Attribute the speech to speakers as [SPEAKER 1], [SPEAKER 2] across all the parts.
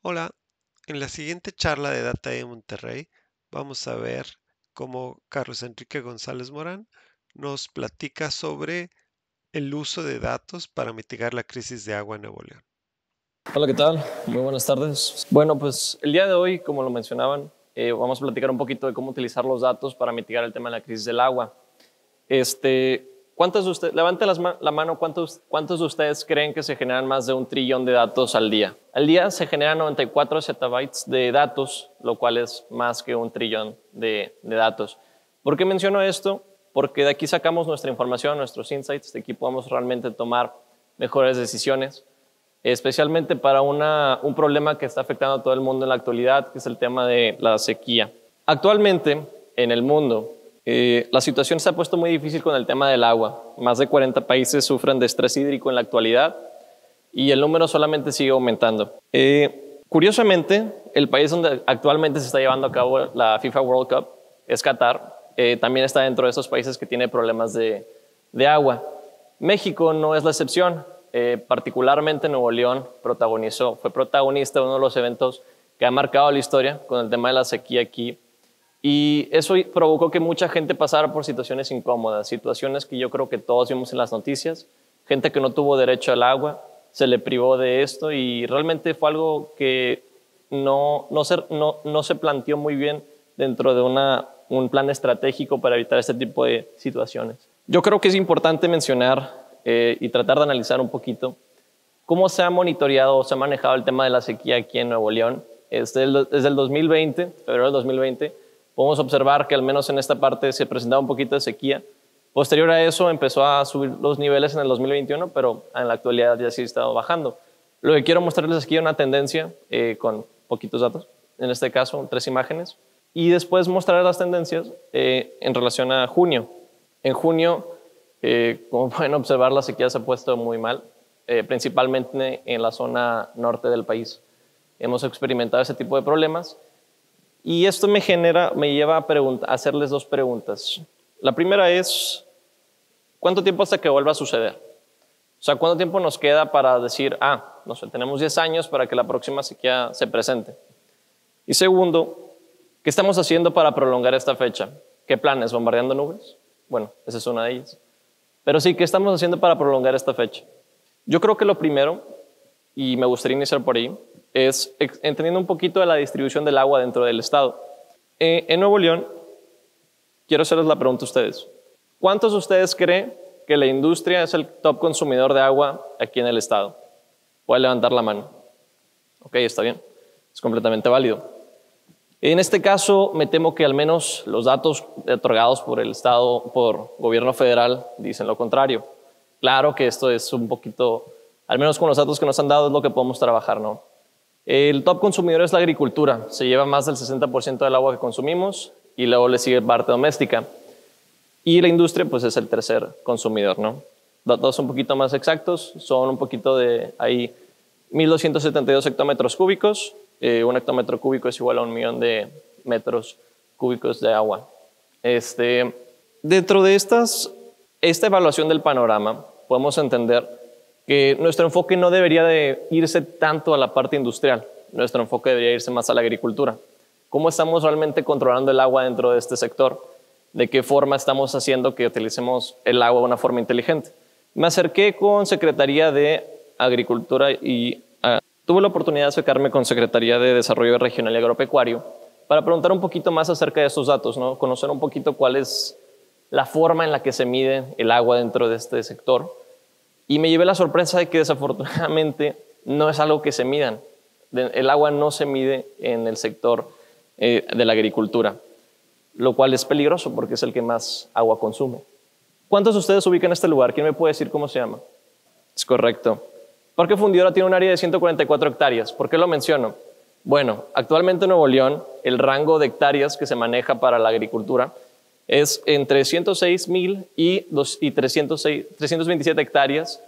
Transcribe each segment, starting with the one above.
[SPEAKER 1] Hola, en la siguiente charla de Data de Monterrey vamos a ver cómo Carlos Enrique González Morán nos platica sobre el uso de datos para mitigar la crisis de agua en Nuevo León.
[SPEAKER 2] Hola, ¿qué tal? Muy buenas tardes. Bueno, pues el día de hoy, como lo mencionaban, eh, vamos a platicar un poquito de cómo utilizar los datos para mitigar el tema de la crisis del agua. Este, ¿cuántos de ustedes, levanten la mano, ¿cuántos, ¿cuántos de ustedes creen que se generan más de un trillón de datos al día? Al día se generan 94 zettabytes de datos, lo cual es más que un trillón de, de datos. ¿Por qué menciono esto? Porque de aquí sacamos nuestra información, nuestros insights, de aquí podemos realmente tomar mejores decisiones especialmente para un problema que está afectando a todo el mundo en la actualidad, que es el tema de la sequía. Actualmente, en el mundo, eh, la situación se ha puesto muy difícil con el tema del agua. Más de 40 países sufren de estrés hídrico en la actualidad y el número solamente sigue aumentando. Eh, curiosamente, el país donde actualmente se está llevando a cabo la FIFA World Cup es Qatar. Eh, también está dentro de esos países que tienen problemas de, de agua. México no es la excepción. Eh, particularmente Nuevo León protagonizó, fue protagonista de uno de los eventos que ha marcado la historia con el tema de la sequía aquí. Y eso provocó que mucha gente pasara por situaciones incómodas, situaciones que yo creo que todos vimos en las noticias, gente que no tuvo derecho al agua, se le privó de esto y realmente fue algo que no, no, se, no, se planteó muy bien dentro de una, un plan estratégico para evitar este tipo de situaciones. Yo creo que es importante mencionar eh, y tratar de analizar un poquito cómo se ha monitoreado o se ha manejado el tema de la sequía aquí en Nuevo León. Desde el, desde el 2020, febrero del 2020, podemos observar que al menos en esta parte se presentaba un poquito de sequía. Posterior a eso empezó a subir los niveles en el 2021, pero en la actualidad ya sí ha estado bajando. Lo que quiero mostrarles aquí es una tendencia eh, con poquitos datos, en este caso tres imágenes, y después mostrar las tendencias eh, en relación a junio. En junio eh, como pueden observar, la sequía se ha puesto muy mal, eh, principalmente en la zona norte del país. Hemos experimentado ese tipo de problemas y esto me genera, me lleva a, a hacerles dos preguntas. La primera es, ¿cuánto tiempo hasta que vuelva a suceder? O sea, ¿cuánto tiempo nos queda para decir, ah, no sé, tenemos 10 años para que la próxima sequía se presente? Y segundo, ¿qué estamos haciendo para prolongar esta fecha? ¿Qué planes? ¿Bombardeando nubes? Bueno, esa es una de ellas. Pero sí, ¿qué estamos haciendo para prolongar esta fecha? Yo creo que lo primero, y me gustaría iniciar por ahí, es entendiendo un poquito de la distribución del agua dentro del estado. Eh, en Nuevo León, quiero hacerles la pregunta a ustedes. ¿Cuántos de ustedes creen que la industria es el top consumidor de agua aquí en el estado? Puede levantar la mano. Ok, está bien. Es completamente válido. En este caso, me temo que al menos los datos otorgados por el Estado, por gobierno federal, dicen lo contrario. Claro que esto es un poquito, al menos con los datos que nos han dado, es lo que podemos trabajar, ¿no? El top consumidor es la agricultura, se lleva más del 60% del agua que consumimos y luego le sigue parte doméstica. Y la industria, pues es el tercer consumidor, ¿no? Datos un poquito más exactos, son un poquito de ahí 1.272 hectómetros cúbicos, eh, un hectómetro cúbico es igual a un millón de metros cúbicos de agua. Este, dentro de estas, esta evaluación del panorama, podemos entender que nuestro enfoque no debería de irse tanto a la parte industrial, nuestro enfoque debería irse más a la agricultura. ¿Cómo estamos realmente controlando el agua dentro de este sector? ¿De qué forma estamos haciendo que utilicemos el agua de una forma inteligente? Me acerqué con Secretaría de Agricultura y Tuve la oportunidad de acercarme con Secretaría de Desarrollo Regional y Agropecuario para preguntar un poquito más acerca de estos datos, ¿no? conocer un poquito cuál es la forma en la que se mide el agua dentro de este sector. Y me llevé la sorpresa de que desafortunadamente no es algo que se midan. El agua no se mide en el sector eh, de la agricultura, lo cual es peligroso porque es el que más agua consume. ¿Cuántos de ustedes ubican este lugar? ¿Quién me puede decir cómo se llama? Es correcto. Parque Fundidora tiene un área de 144 hectáreas. ¿Por qué lo menciono? Bueno, actualmente en Nuevo León el rango de hectáreas que se maneja para la agricultura es entre 106 mil y, 327 hectáreas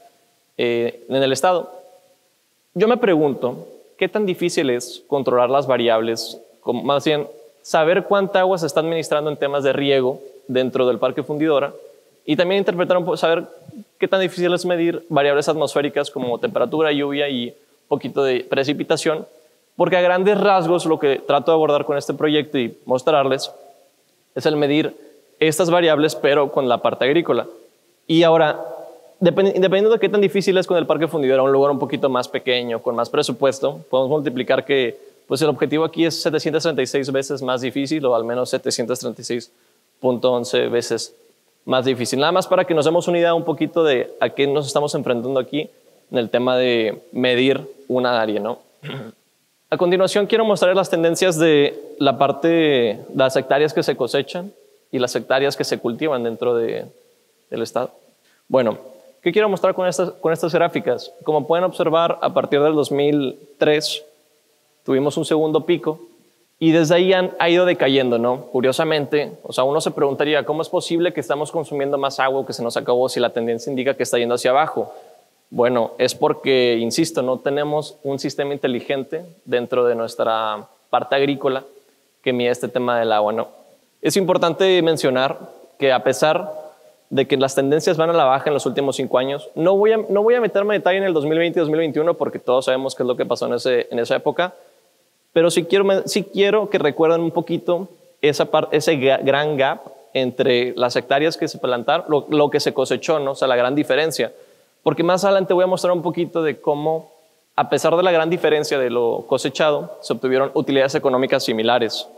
[SPEAKER 2] eh, en el estado. Yo me pregunto, ¿qué tan difícil es controlar las variables, más bien saber cuánta agua se está administrando en temas de riego dentro del parque fundidora y también interpretar, un saber qué tan difícil es medir variables atmosféricas como temperatura, lluvia y poquito de precipitación Porque a grandes rasgos lo que trato de abordar con este proyecto y mostrarles es el medir estas variables, pero con la parte agrícola. Y ahora, dependiendo de qué tan difícil es con el parque fundidor, a un lugar un poquito más pequeño, con más presupuesto, podemos multiplicar que pues el objetivo aquí es 736 veces más difícil o al menos 736.11 veces más difícil. Nada más para que nos demos una idea un poquito de a qué nos estamos enfrentando aquí en el tema de medir una área, ¿no? A continuación quiero mostrar las tendencias de la parte las hectáreas que se cosechan y las hectáreas que se cultivan dentro de, del estado. Bueno, ¿qué quiero mostrar con estas, con estas gráficas? Como pueden observar, a partir del 2003 tuvimos un segundo pico y desde ahí han, ha ido decayendo, ¿no? Curiosamente, o sea, uno se preguntaría, ¿cómo es posible que estamos consumiendo más agua que se nos acabó si la tendencia indica que está yendo hacia abajo? Bueno, es porque, insisto, no tenemos un sistema inteligente dentro de nuestra parte agrícola que mide este tema del agua, ¿no? Es importante mencionar que a pesar de que las tendencias van a la baja en los últimos cinco años, no voy a, no voy a meterme en detalle en el 2020 y 2021 porque todos sabemos qué es lo que pasó en, ese, en esa época, pero sí quiero, sí quiero que recuerden un poquito esa ese gran gap entre las hectáreas que se plantaron, lo, lo, que se cosechó, ¿no? o sea, la gran diferencia. Porque más adelante voy a mostrar un poquito de cómo, a pesar de la gran diferencia de lo cosechado, se obtuvieron utilidades económicas similares.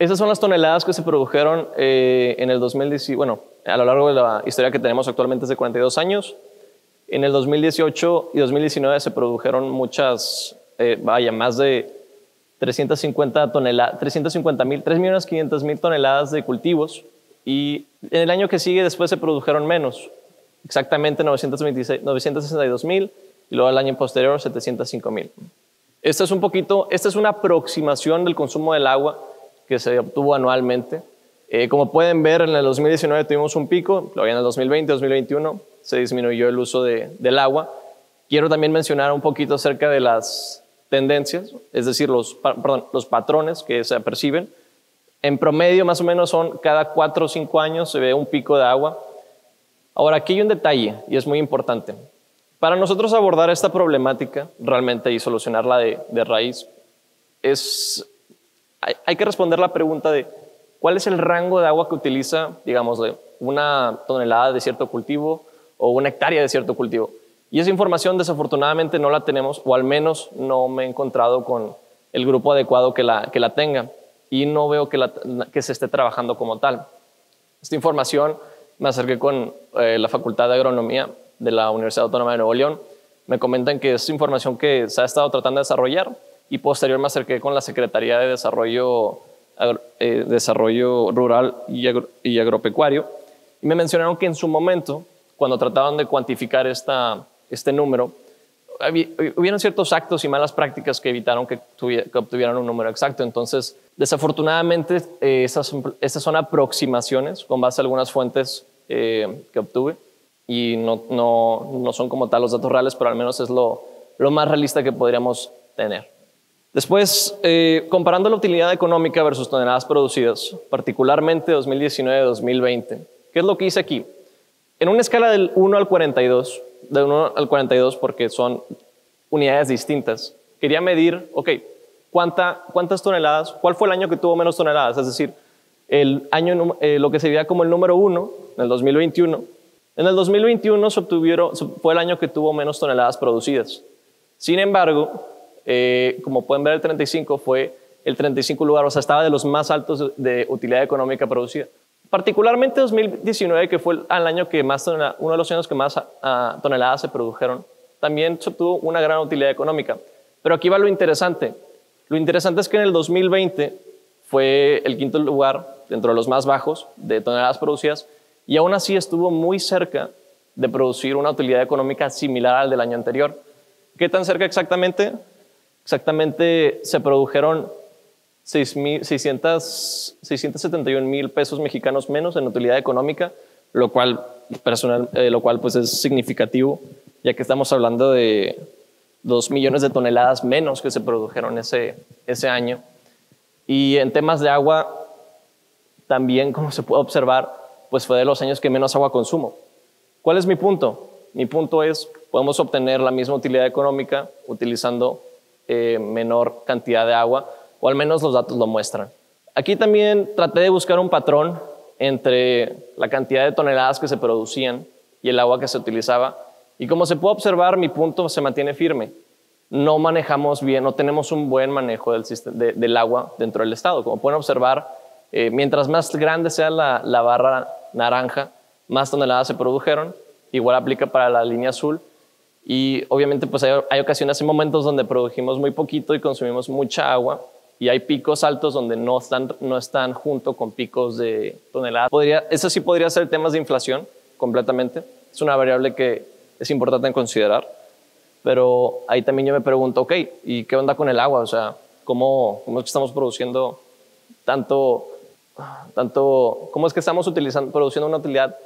[SPEAKER 2] Esas son las toneladas que se produjeron eh, en el 2010, bueno, a lo largo de la historia que tenemos actualmente es de 42 años. En el 2018 y 2019 se produjeron muchas, eh, vaya, más de 350 toneladas, 350 mil, 3 millones 500 mil toneladas de cultivos y en el año que sigue después se produjeron menos, exactamente 926, 962 mil y luego el año posterior 705 mil. Esta es un poquito, esta es una aproximación del consumo del agua que se obtuvo anualmente. Eh, como pueden ver, en el 2019 tuvimos un pico, luego en el 2020, 2021 se disminuyó el uso de, del agua. Quiero también mencionar un poquito acerca de las tendencias, es decir, los, perdón, los patrones que se perciben. En promedio, más o menos, son cada cuatro o cinco años se ve un pico de agua. Ahora, aquí hay un detalle y es muy importante. Para nosotros abordar esta problemática realmente y solucionarla de, de raíz, es, hay, que responder la pregunta de cuál es el rango de agua que utiliza, digamos, una tonelada de cierto cultivo o una hectárea de cierto cultivo. Y esa información desafortunadamente no la tenemos, o al menos no me he encontrado con el grupo adecuado que la, que la tenga. Y no veo que se esté trabajando como tal. Esta información me acerqué con eh, la Facultad de Agronomía de la Universidad Autónoma de Nuevo León. Me comentan que es información que se ha estado tratando de desarrollar y posterior me acerqué con la Secretaría de Desarrollo, eh, Desarrollo Rural y, y Agropecuario y me mencionaron que en su momento, cuando trataban de cuantificar esta, este número, hubieron ciertos actos y malas prácticas que evitaron que, obtuvieran un número exacto. Entonces, desafortunadamente, eh, estas, estas, son aproximaciones con base a algunas fuentes eh, que obtuve y no, no, no, son como tal los datos reales, pero al menos es lo, lo más realista que podríamos tener. Después, eh, comparando la utilidad económica versus toneladas producidas, particularmente 2019-2020, ¿qué es lo que hice aquí? En una escala del 1 al 42, de 1 al 42 porque son unidades distintas. Quería medir, ok, ¿cuánta, ¿cuántas toneladas? ¿Cuál fue el año que tuvo menos toneladas? Es decir, el año, eh, lo que sería como el número 1, en el 2021. En el 2021 se obtuvieron, fue el año que tuvo menos toneladas producidas. Sin embargo, eh, como pueden ver, el 35 fue el 35 lugar, o sea, estaba de los más altos de utilidad económica producida. Particularmente 2019, que fue el año que más uno de los años que más ah, toneladas se produjeron, también tuvo una gran utilidad económica. Pero aquí va lo interesante. Lo interesante es que en el 2020 fue el quinto lugar dentro de los más bajos de toneladas producidas y aún así estuvo muy cerca de producir una utilidad económica similar al del año anterior. ¿Qué tan cerca exactamente? Exactamente se produjeron 671 mil pesos mexicanos menos en utilidad económica, lo cual, personal, eh, lo cual pues es significativo, ya que estamos hablando de 2 millones de toneladas menos que se produjeron ese, ese año. Y en temas de agua, también, como se puede observar, pues fue de los años que menos agua consumo. ¿Cuál es mi punto? Mi punto es, podemos obtener la misma utilidad económica utilizando eh, menor cantidad de agua, o al menos los datos lo muestran. Aquí también traté de buscar un patrón entre la cantidad de toneladas que se producían y el agua que se utilizaba. Y como se puede observar, mi punto se mantiene firme. No manejamos bien, no tenemos un buen manejo del, agua dentro del estado. Como pueden observar, eh, mientras más grande sea la, la barra naranja, más toneladas se produjeron. Igual aplica para la línea azul. Y obviamente pues hay, hay ocasiones y momentos donde produjimos muy poquito y consumimos mucha agua y hay picos altos donde no están, no están junto con picos de toneladas. Podría, eso sí podría ser temas de inflación completamente. Es una variable que es importante considerar. Pero ahí también yo me pregunto, ok, ¿y qué onda con el agua? O sea, ¿cómo, cómo es que estamos produciendo tanto, tanto, cómo es que estamos utilizando, produciendo una utilidad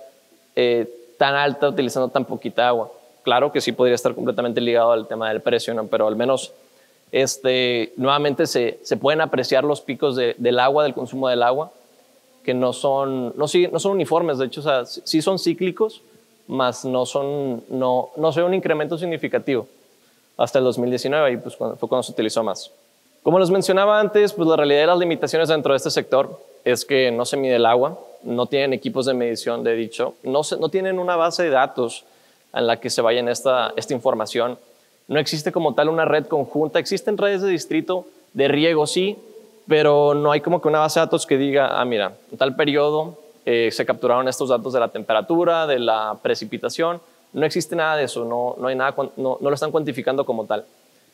[SPEAKER 2] eh, tan alta utilizando tan poquita agua? Claro que sí podría estar completamente ligado al tema del precio, ¿no? pero al menos este, nuevamente se, se pueden apreciar los picos del agua, del consumo del agua, que no son, no, no son uniformes, de hecho, o sea, sí son cíclicos, mas no son, no, no son un incremento significativo hasta el 2019, y pues fue cuando se utilizó más. Como les mencionaba antes, pues la realidad de las limitaciones dentro de este sector es que no se mide el agua, no tienen equipos de medición de dicho, no, se, no tienen una base de datos en la que se vaya esta, información no existe como tal una red conjunta. Existen redes de distrito de riego, sí, pero no hay como que una base de datos que diga, ah, mira, en tal periodo eh, se capturaron estos datos de la temperatura, de la precipitación. No existe nada de eso, no, no hay nada, no, lo están cuantificando como tal.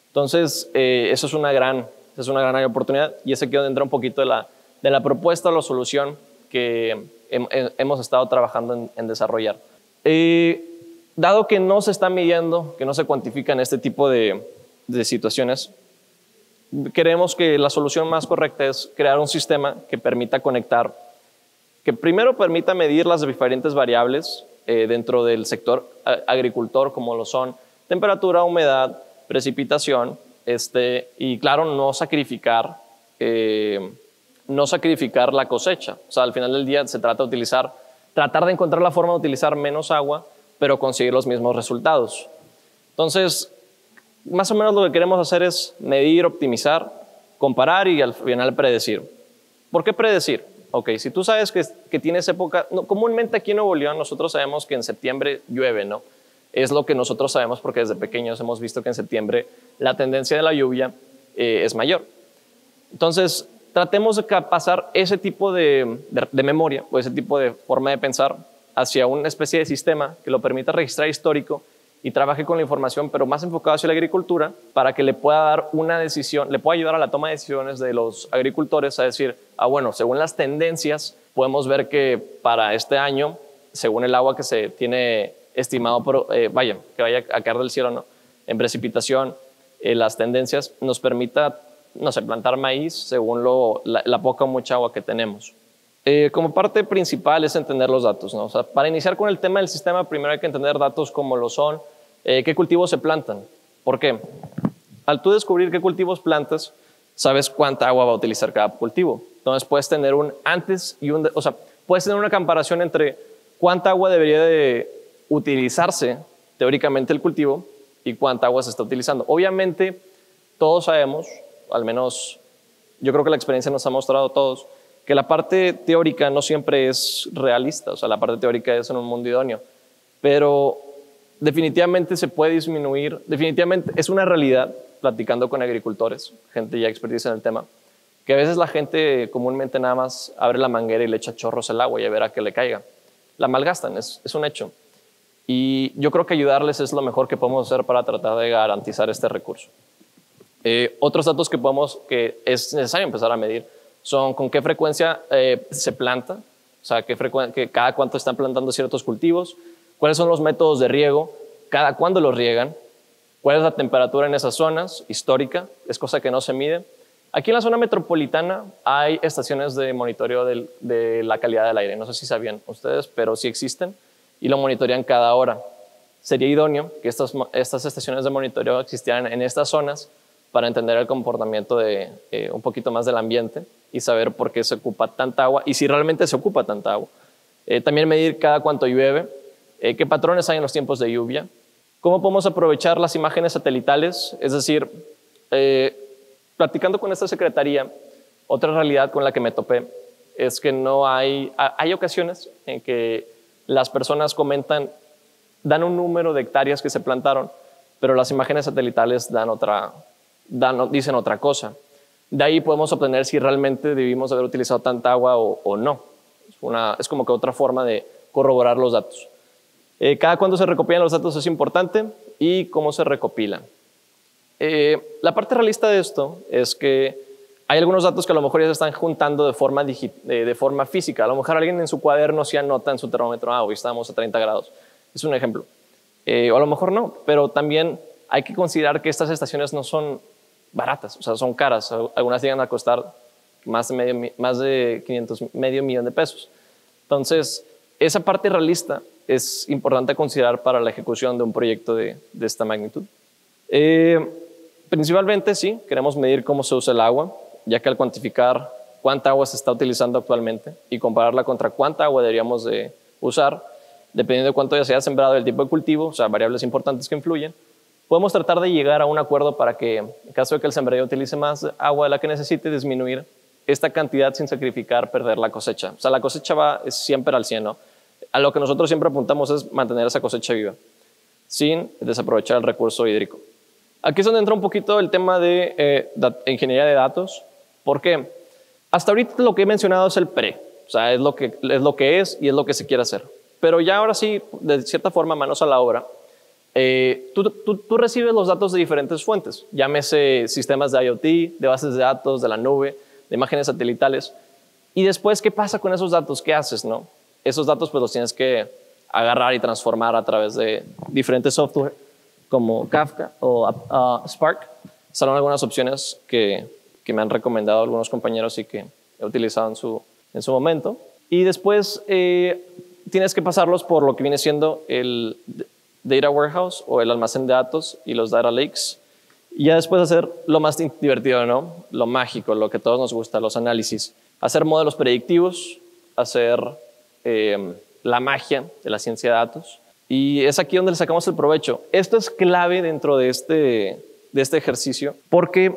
[SPEAKER 2] Entonces, eh, eso es una gran, es una gran oportunidad y ese quiero entrar un poquito de la, de la propuesta o la solución que hemos estado trabajando en, en desarrollar. Eh, dado que no se está midiendo, que no se cuantifican este tipo de, situaciones, creemos que la solución más correcta es crear un sistema que permita conectar, que primero permita medir las diferentes variables eh, dentro del sector agricultor, como lo son temperatura, humedad, precipitación, este, y claro, no sacrificar, eh, no sacrificar la cosecha. O sea, al final del día se trata de utilizar, tratar de encontrar la forma de utilizar menos agua pero conseguir los mismos resultados. Entonces, más o menos lo que queremos hacer es medir, optimizar, comparar y al final predecir. ¿Por qué predecir? Ok, si tú sabes que, que tienes época, comúnmente aquí en Nuevo León nosotros sabemos que en septiembre llueve, ¿no? Es lo que nosotros sabemos porque desde pequeños hemos visto que en septiembre la tendencia de la lluvia eh, es mayor. Entonces, tratemos de pasar ese tipo de, de memoria o ese tipo de forma de pensar hacia una especie de sistema que lo permita registrar histórico y trabaje con la información, pero más enfocado hacia la agricultura, para que le pueda dar una decisión, le pueda ayudar a la toma de decisiones de los agricultores a decir, ah, bueno, según las tendencias, podemos ver que para este año, según el agua que se tiene estimado, por, eh, vaya, que vaya a caer del cielo, ¿no? En precipitación, eh, las tendencias nos permita, no sé, plantar maíz según lo, la, la poca o mucha agua que tenemos. Eh, como parte principal es entender los datos. para iniciar con el tema del sistema, primero hay que entender datos como lo son, eh, qué cultivos se plantan. ¿Por qué? Al tú descubrir qué cultivos plantas, sabes cuánta agua va a utilizar cada cultivo. Entonces puedes tener un antes y un, o sea, puedes tener una comparación entre cuánta agua debería de utilizarse teóricamente el cultivo y cuánta agua se está utilizando. Obviamente, todos sabemos, al menos yo creo que la experiencia nos ha mostrado a todos, que la parte teórica no siempre es realista, o sea, la parte teórica es en un mundo idóneo, pero definitivamente se puede disminuir, definitivamente es una realidad, platicando con agricultores, gente ya expertise en el tema, que a veces la gente comúnmente nada más abre la manguera y le echa chorros al agua y a ver a que le caiga. La malgastan, es, es un hecho. Y yo creo que ayudarles es lo mejor que podemos hacer para tratar de garantizar este recurso. Eh, otros datos que, podemos, que es necesario empezar a medir son con qué frecuencia eh, se planta, o sea, qué que cada cuánto están plantando ciertos cultivos, cuáles son los métodos de riego, cada cuándo los riegan, cuál es la temperatura en esas zonas, histórica, es cosa que no se mide. Aquí en la zona metropolitana hay estaciones de monitoreo de la calidad del aire. No sé si sabían ustedes, pero sí existen y lo monitorean cada hora. Sería idóneo que estas, estas estaciones de monitoreo existieran en estas zonas para entender el comportamiento de eh, un poquito más del ambiente y saber por qué se ocupa tanta agua y si realmente se ocupa tanta agua. Eh, también medir cada cuánto llueve, eh, qué patrones hay en los tiempos de lluvia, cómo podemos aprovechar las imágenes satelitales, es decir, platicando con esta secretaría, otra realidad con la que me topé es que no hay, hay ocasiones en que las personas comentan, dan un número de hectáreas que se plantaron, pero las imágenes satelitales dan otra, dan, dicen otra cosa. De ahí podemos obtener si realmente debimos haber utilizado tanta agua o, no. Es, como que otra forma de corroborar los datos. Eh, cada cuando se recopilan los datos es importante y cómo se recopilan. Eh, la parte realista de esto es que hay algunos datos que a lo mejor ya se están juntando de forma, de, forma física. A lo mejor alguien en su cuaderno sí anota en su termómetro, ah, hoy estamos a 30 grados. Es un ejemplo. Eh, o a lo mejor no, pero también hay que considerar que estas estaciones no son baratas, o sea, son caras. Algunas llegan a costar más de medio, más de 500, medio millón de pesos. Entonces, esa parte realista es importante considerar para la ejecución de un proyecto de, esta magnitud. Eh, principalmente, sí, queremos medir cómo se usa el agua, ya que al cuantificar cuánta agua se está utilizando actualmente y compararla contra cuánta agua deberíamos de usar, dependiendo de cuánto ya se haya sembrado el tipo de cultivo, o sea, variables importantes que influyen, podemos tratar de llegar a un acuerdo para que, en caso de que el sembradío utilice más agua de la que necesite, disminuir esta cantidad sin sacrificar perder la cosecha. O sea, la cosecha va siempre al 100, ¿no? A lo que nosotros siempre apuntamos es mantener esa cosecha viva, sin desaprovechar el recurso hídrico. Aquí es donde entra un poquito el tema de eh, ingeniería de datos. ¿Por qué? Hasta ahorita lo que he mencionado es el pre, o sea, es lo, que, es lo que es y es lo que se quiere hacer. Pero ya ahora sí, de cierta forma, manos a la obra, eh, tú, recibes los datos de diferentes fuentes, llámese sistemas de IoT, de bases de datos, de la nube, de imágenes satelitales. Y después, ¿qué pasa con esos datos? ¿Qué haces? No? Esos datos pues los tienes que agarrar y transformar a través de diferentes software como Kafka o uh, Spark. Son algunas opciones que, me han recomendado algunos compañeros y que he utilizado en su, en su momento. Y después eh, tienes que pasarlos por lo que viene siendo el Data Warehouse o el almacén de datos y los Data Lakes. Y ya después hacer lo más divertido, ¿no? Lo mágico, lo que a todos nos gusta, los análisis. Hacer modelos predictivos, hacer em, la magia de la ciencia de datos. Y es aquí donde le sacamos el provecho. Esto es clave dentro de este, de este ejercicio porque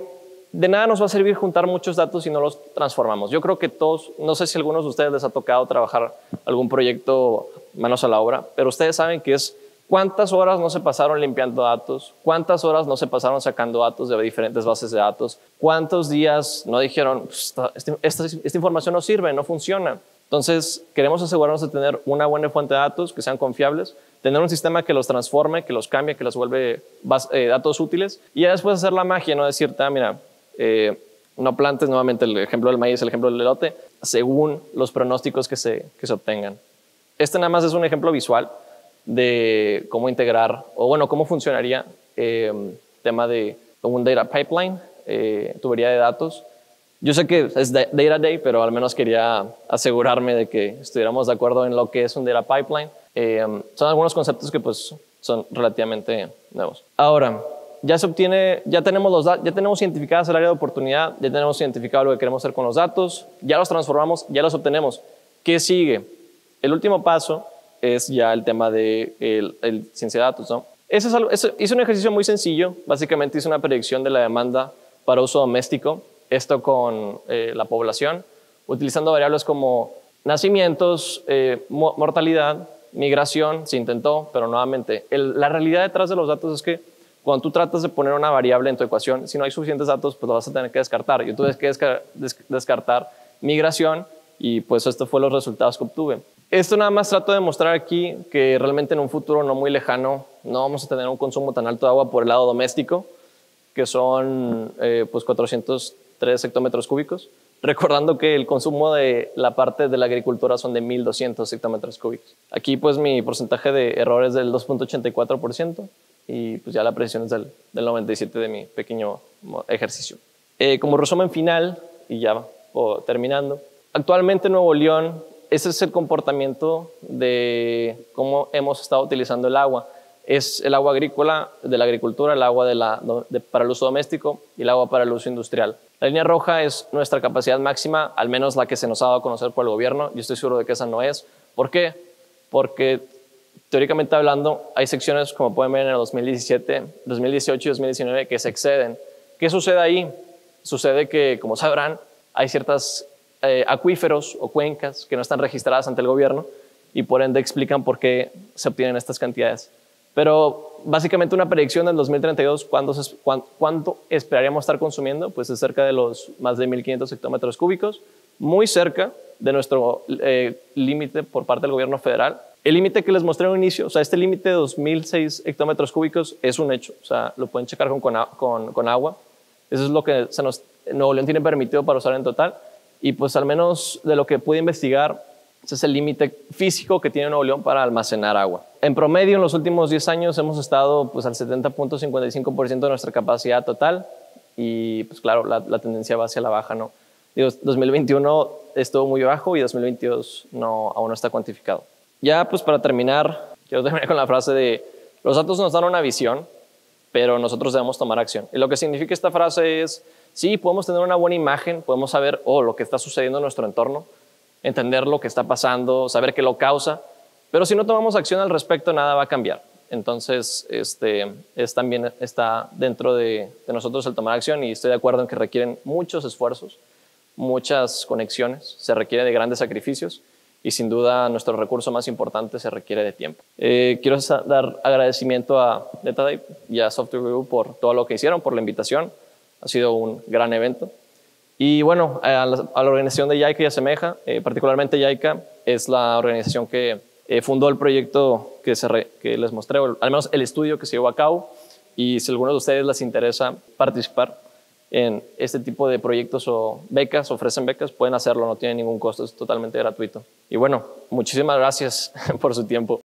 [SPEAKER 2] de nada nos va a servir juntar muchos datos si no los transformamos. Yo creo que todos, no sé si a algunos de ustedes les ha tocado trabajar algún proyecto manos a la obra, pero ustedes saben que es ¿Cuántas horas no se pasaron limpiando datos? ¿Cuántas horas no se pasaron sacando datos de diferentes bases de datos? ¿Cuántos días no dijeron, pues, este, esta, información no sirve, no funciona? Entonces, queremos asegurarnos de tener una buena fuente de datos que sean confiables, tener un sistema que los transforme, que los cambie, que los vuelve eh, datos útiles y ya después hacer la magia, no decirte, ah, mira, eh, no plantes nuevamente el ejemplo del maíz, el ejemplo del elote, según los pronósticos que se, que se obtengan. Este nada más es un ejemplo visual, de cómo integrar, o bueno, cómo funcionaría em, tema de un data pipeline, eh, tubería de datos. Yo sé que es Data Day, pero al menos quería asegurarme de que estuviéramos de acuerdo en lo que es un data pipeline. Em, son algunos conceptos que pues son relativamente nuevos. Ahora, ya se obtiene, ya tenemos los ya tenemos identificadas el área de oportunidad, ya tenemos identificado lo que queremos hacer con los datos, ya los transformamos, ya los obtenemos. ¿Qué sigue? El último paso es ya el tema de el, ciencia de datos. ¿no? Eso es hice un ejercicio muy sencillo, básicamente hice una predicción de la demanda para uso doméstico, esto con eh, la población, utilizando variables como nacimientos, eh, mortalidad, migración, se intentó, pero nuevamente, la realidad detrás de los datos es que cuando tú tratas de poner una variable en tu ecuación, si no hay suficientes datos, pues lo vas a tener que descartar. Y tú tienes que descartar migración y pues esto fue los resultados que obtuve. Esto nada más trato de mostrar aquí que realmente en un futuro no muy lejano no vamos a tener un consumo tan alto de agua por el lado doméstico, que son eh, pues 403 hectómetros cúbicos, recordando que el consumo de la parte de la agricultura son de 1200 hectómetros cúbicos. Aquí pues mi porcentaje de error es del 2.84% y pues ya la precisión es del, del 97% de mi pequeño ejercicio. Eh, como resumen final, y ya terminando, actualmente Nuevo León ese es el comportamiento de cómo hemos estado utilizando el agua. Es el agua agrícola de la agricultura, el agua para el uso doméstico y el agua para el uso industrial. La línea roja es nuestra capacidad máxima, al menos la que se nos ha dado a conocer por el gobierno. Yo estoy seguro de que esa no es. ¿Por qué? Porque teóricamente hablando, hay secciones, como pueden ver en el 2017, 2018 y 2019, que se exceden, ¿Qué sucede ahí? Sucede que, como sabrán, hay ciertas eh, acuíferos o cuencas que no están registradas ante el gobierno y por ende explican por qué se obtienen estas cantidades. Pero básicamente una predicción del 2032, ¿cuánto, ¿cuánto esperaríamos estar consumiendo? Pues es cerca de los más de 1.500 hectómetros cúbicos, muy cerca de nuestro eh, límite por parte del gobierno federal. El límite que les mostré al inicio, o sea, este límite de 2.006 hectómetros cúbicos es un hecho, o sea, lo pueden checar con agua. Eso es lo que se nos, Nuevo León tiene permitido para usar en total. Y pues al menos de lo que pude investigar, ese es el límite físico que tiene Nuevo León para almacenar agua. En promedio, en los últimos 10 años hemos estado pues, al 70.55% de nuestra capacidad total y pues claro, la, tendencia va hacia la baja, ¿no? Digo, 2021 estuvo muy bajo y 2022 no, aún no está cuantificado. Ya pues para terminar, quiero terminar con la frase de los datos nos dan una visión, pero nosotros debemos tomar acción. Y lo que significa esta frase es Sí, podemos tener una buena imagen, podemos saber oh, lo que está sucediendo en nuestro entorno, entender lo que está pasando, saber qué lo causa, pero si no tomamos acción al respecto, nada va a cambiar. Entonces, este, es también está dentro de, de nosotros el tomar acción y estoy de acuerdo en que requieren muchos esfuerzos, muchas conexiones, se requiere de grandes sacrificios y sin duda nuestro recurso más importante se requiere de tiempo. Eh, quiero dar agradecimiento a DataDape y a Software Group por todo lo que hicieron, por la invitación ha sido un gran evento. Y bueno, a la, organización de YAICA y Asemeja, eh, particularmente YAICA, es la organización que eh, fundó el proyecto que, se que les mostré, al menos el estudio que se llevó a cabo. Y si alguno de ustedes les interesa participar en este tipo de proyectos o becas, ofrecen becas, pueden hacerlo, no tiene ningún costo, es totalmente gratuito. Y bueno, muchísimas gracias por su tiempo.